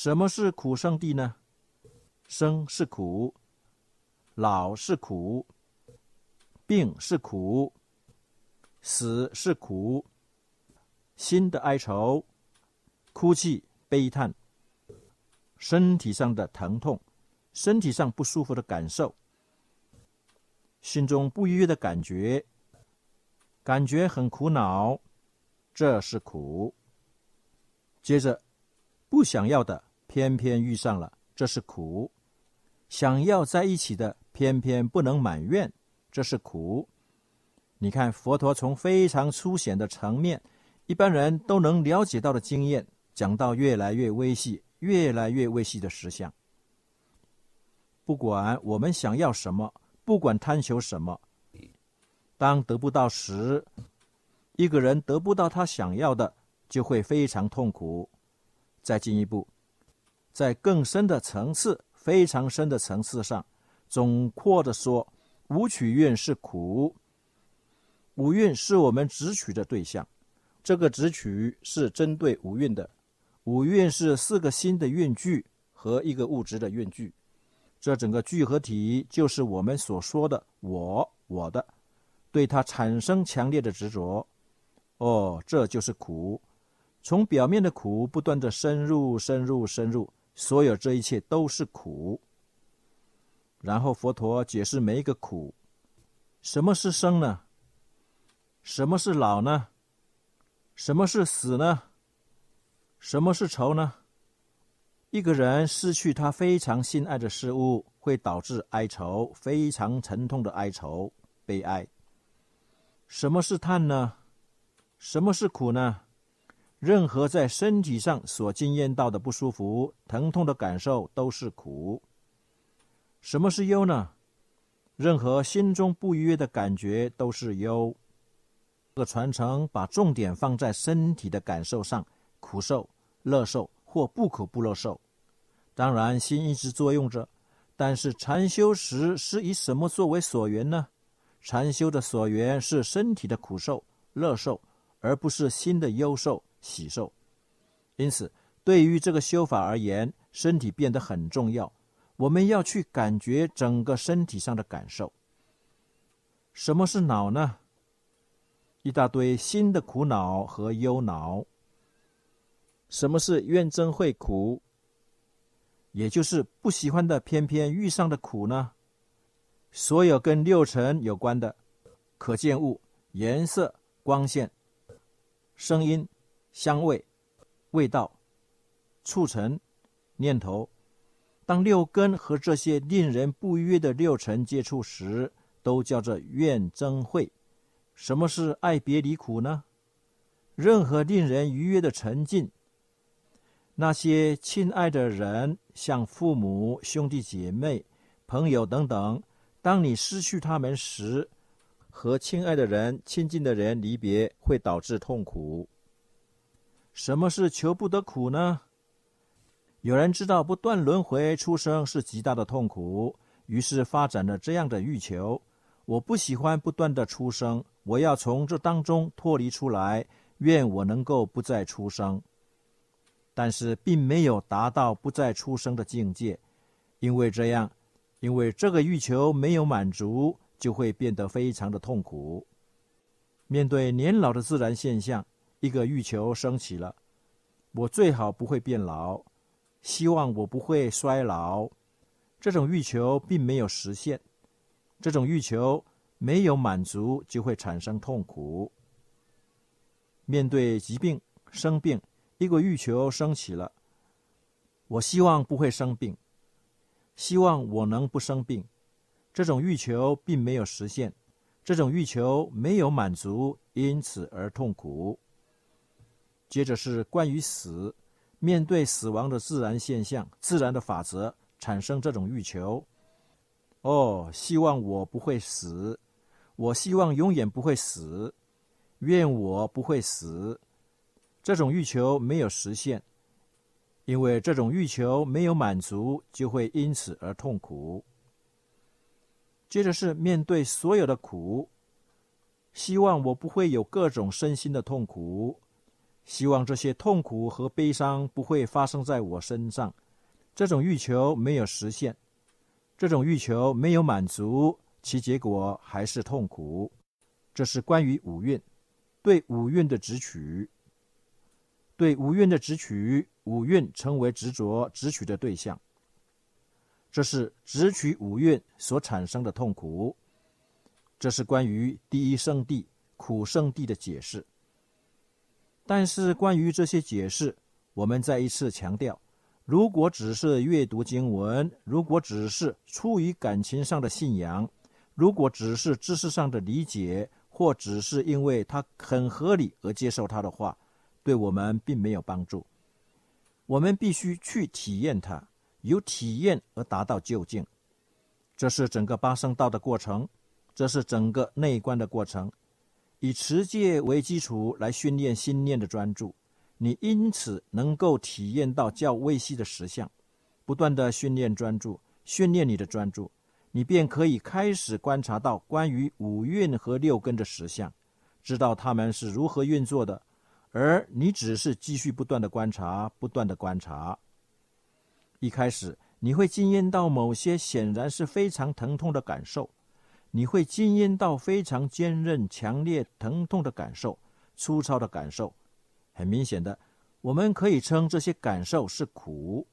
什么是苦生地呢？生是苦，老是苦，病是苦，死是苦，心的哀愁、哭泣、悲叹，身体上的疼痛，身体上不舒服的感受，心中不愉悦的感觉，感觉很苦恼，这是苦。接着，不想要的偏偏遇上了，这是苦。想要在一起的，偏偏不能满愿，这是苦。你看，佛陀从非常粗显的层面，一般人都能了解到的经验，讲到越来越微细、越来越微细的实相。不管我们想要什么，不管贪求什么，当得不到时，一个人得不到他想要的，就会非常痛苦。再进一步，在更深的层次。非常深的层次上，总括的说，五取运是苦。五蕴是我们执取的对象，这个执取是针对五蕴的。五蕴是四个心的蕴聚和一个物质的蕴聚，这整个聚合体就是我们所说的“我”“我的”，对它产生强烈的执着。哦，这就是苦。从表面的苦不断的深入、深入、深入。所有这一切都是苦。然后佛陀解释每一个苦：什么是生呢？什么是老呢？什么是死呢？什么是愁呢？一个人失去他非常心爱的事物，会导致哀愁，非常沉痛的哀愁、悲哀。什么是叹呢？什么是苦呢？任何在身体上所经验到的不舒服、疼痛的感受都是苦。什么是忧呢？任何心中不愉悦的感觉都是忧。这个传承把重点放在身体的感受上，苦受、乐受或不苦不乐受。当然，心一直作用着，但是禅修时是以什么作为所缘呢？禅修的所缘是身体的苦受、乐受，而不是心的忧受。喜受，因此，对于这个修法而言，身体变得很重要。我们要去感觉整个身体上的感受。什么是恼呢？一大堆新的苦恼和忧恼。什么是怨憎会苦？也就是不喜欢的偏偏遇上的苦呢？所有跟六尘有关的可见物、颜色、光线、声音。香味、味道、促成、念头，当六根和这些令人不悦的六尘接触时，都叫做怨憎会。什么是爱别离苦呢？任何令人愉悦的沉浸，那些亲爱的人，像父母、兄弟姐妹、朋友等等，当你失去他们时，和亲爱的人、亲近的人离别，会导致痛苦。什么是求不得苦呢？有人知道不断轮回出生是极大的痛苦，于是发展了这样的欲求：我不喜欢不断的出生，我要从这当中脱离出来，愿我能够不再出生。但是并没有达到不再出生的境界，因为这样，因为这个欲求没有满足，就会变得非常的痛苦。面对年老的自然现象。一个欲求升起了，我最好不会变老，希望我不会衰老。这种欲求并没有实现，这种欲求没有满足，就会产生痛苦。面对疾病、生病，一个欲求升起了，我希望不会生病，希望我能不生病。这种欲求并没有实现，这种欲求没有满足，因此而痛苦。接着是关于死，面对死亡的自然现象、自然的法则，产生这种欲求。哦，希望我不会死，我希望永远不会死，愿我不会死。这种欲求没有实现，因为这种欲求没有满足，就会因此而痛苦。接着是面对所有的苦，希望我不会有各种身心的痛苦。希望这些痛苦和悲伤不会发生在我身上。这种欲求没有实现，这种欲求没有满足，其结果还是痛苦。这是关于五蕴，对五蕴的执取，对五蕴的执取，五蕴成为执着执取的对象。这是执取五蕴所产生的痛苦。这是关于第一圣地苦圣地的解释。但是关于这些解释，我们再一次强调：如果只是阅读经文，如果只是出于感情上的信仰，如果只是知识上的理解，或只是因为它很合理而接受它的话，对我们并没有帮助。我们必须去体验它，由体验而达到究竟。这是整个八圣道的过程，这是整个内观的过程。以持戒为基础来训练心念的专注，你因此能够体验到较微细的实相。不断的训练专注，训练你的专注，你便可以开始观察到关于五蕴和六根的实相，知道它们是如何运作的。而你只是继续不断的观察，不断的观察。一开始你会惊艳到某些显然是非常疼痛的感受。你会经验到非常坚韧、强烈、疼痛的感受，粗糙的感受。很明显的，我们可以称这些感受是苦，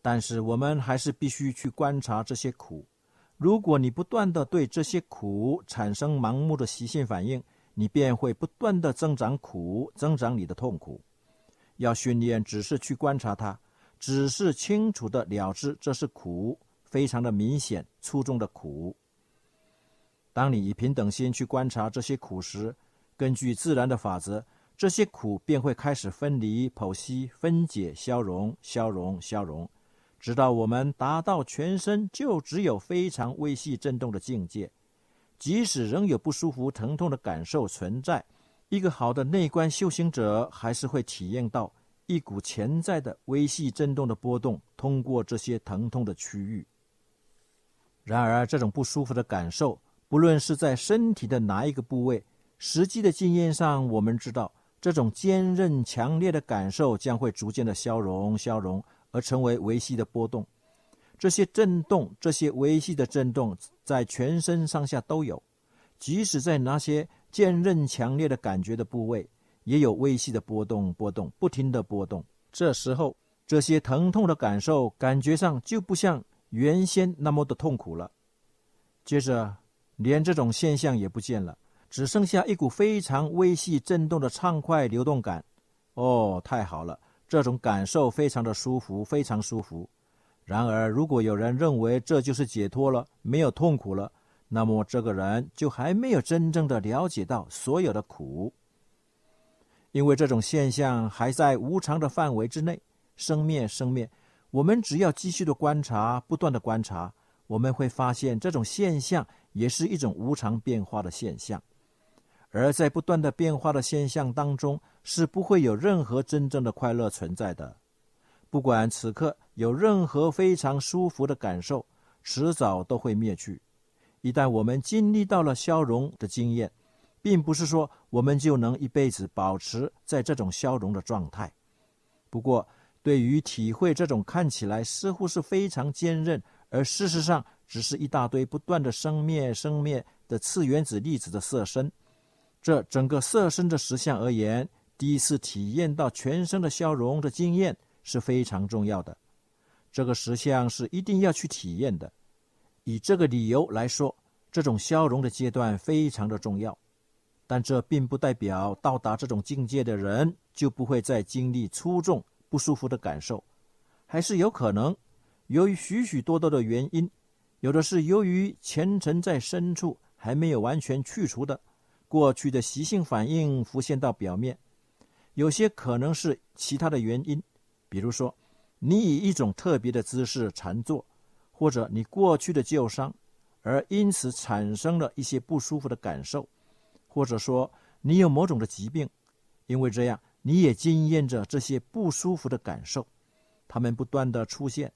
但是我们还是必须去观察这些苦。如果你不断的对这些苦产生盲目的习性反应，你便会不断的增长苦，增长你的痛苦。要训练，只是去观察它，只是清楚的了知这是苦，非常的明显、粗重的苦。当你以平等心去观察这些苦时，根据自然的法则，这些苦便会开始分离、剖析、分解、消融、消融、消融，直到我们达到全身就只有非常微细震动的境界。即使仍有不舒服、疼痛的感受存在，一个好的内观修行者还是会体验到一股潜在的微细震动的波动通过这些疼痛的区域。然而，这种不舒服的感受。不论是在身体的哪一个部位，实际的经验上，我们知道这种坚韧强烈的感受将会逐渐的消融、消融，而成为维系的波动。这些震动，这些维系的震动，在全身上下都有。即使在那些坚韧强烈的感觉的部位，也有微细的波动，波动，不停的波动。这时候，这些疼痛的感受，感觉上就不像原先那么的痛苦了。接着。连这种现象也不见了，只剩下一股非常微细震动的畅快流动感。哦，太好了，这种感受非常的舒服，非常舒服。然而，如果有人认为这就是解脱了，没有痛苦了，那么这个人就还没有真正的了解到所有的苦，因为这种现象还在无常的范围之内，生灭生灭。我们只要继续的观察，不断的观察，我们会发现这种现象。也是一种无常变化的现象，而在不断的变化的现象当中，是不会有任何真正的快乐存在的。不管此刻有任何非常舒服的感受，迟早都会灭去。一旦我们经历到了消融的经验，并不是说我们就能一辈子保持在这种消融的状态。不过，对于体会这种看起来似乎是非常坚韧，而事实上，只是一大堆不断的生灭、生灭的次原子粒子的色身。这整个色身的实相而言，第一次体验到全身的消融的经验是非常重要的。这个实相是一定要去体验的。以这个理由来说，这种消融的阶段非常的重要。但这并不代表到达这种境界的人就不会再经历粗重不舒服的感受，还是有可能由于许许多多的原因。有的是由于前尘在深处还没有完全去除的过去的习性反应浮现到表面，有些可能是其他的原因，比如说你以一种特别的姿势禅坐，或者你过去的旧伤，而因此产生了一些不舒服的感受，或者说你有某种的疾病，因为这样你也经验着这些不舒服的感受，它们不断的出现，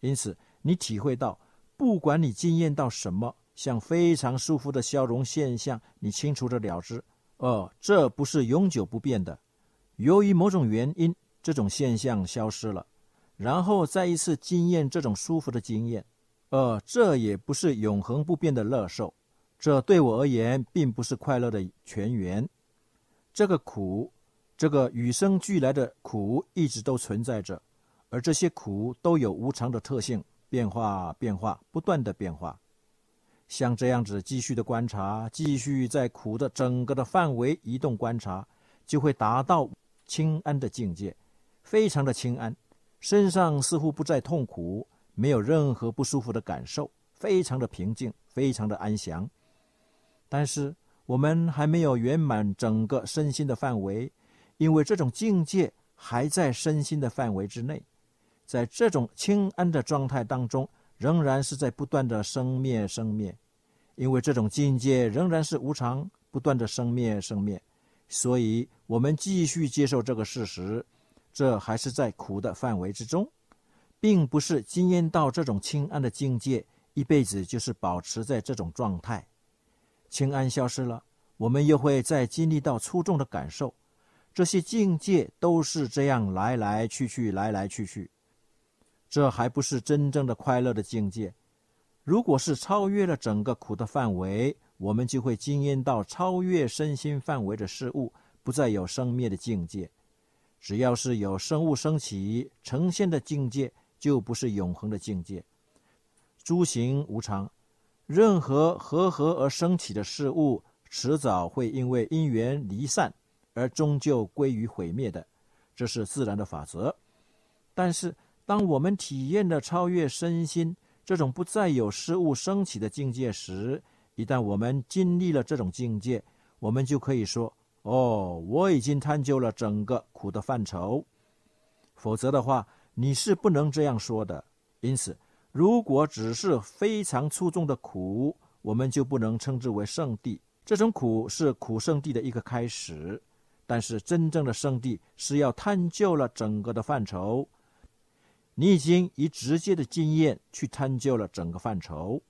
因此你体会到。不管你经验到什么，像非常舒服的消融现象，你清楚的了知，哦，这不是永久不变的。由于某种原因，这种现象消失了，然后再一次经验这种舒服的经验，呃，这也不是永恒不变的乐受，这对我而言并不是快乐的泉源。这个苦，这个与生俱来的苦，一直都存在着，而这些苦都有无常的特性，变化、变化、不断的变化。像这样子继续的观察，继续在苦的整个的范围移动观察，就会达到清安的境界，非常的清安，身上似乎不再痛苦，没有任何不舒服的感受，非常的平静，非常的安详。但是我们还没有圆满整个身心的范围，因为这种境界还在身心的范围之内，在这种清安的状态当中。仍然是在不断的生灭生灭，因为这种境界仍然是无常，不断的生灭生灭，所以我们继续接受这个事实，这还是在苦的范围之中，并不是经验到这种清安的境界，一辈子就是保持在这种状态。清安消失了，我们又会再经历到粗重的感受，这些境界都是这样来来去去，来来去去。这还不是真正的快乐的境界。如果是超越了整个苦的范围，我们就会经验到超越身心范围的事物，不再有生灭的境界。只要是有生物升起呈现的境界，就不是永恒的境界。诸行无常，任何和合而升起的事物，迟早会因为因缘离散而终究归于毁灭的，这是自然的法则。但是，当我们体验了超越身心这种不再有事物升起的境界时，一旦我们经历了这种境界，我们就可以说：“哦，我已经探究了整个苦的范畴。”否则的话，你是不能这样说的。因此，如果只是非常粗重的苦，我们就不能称之为圣地。这种苦是苦圣地的一个开始，但是真正的圣地是要探究了整个的范畴。你已经以直接的经验去探究了整个范畴。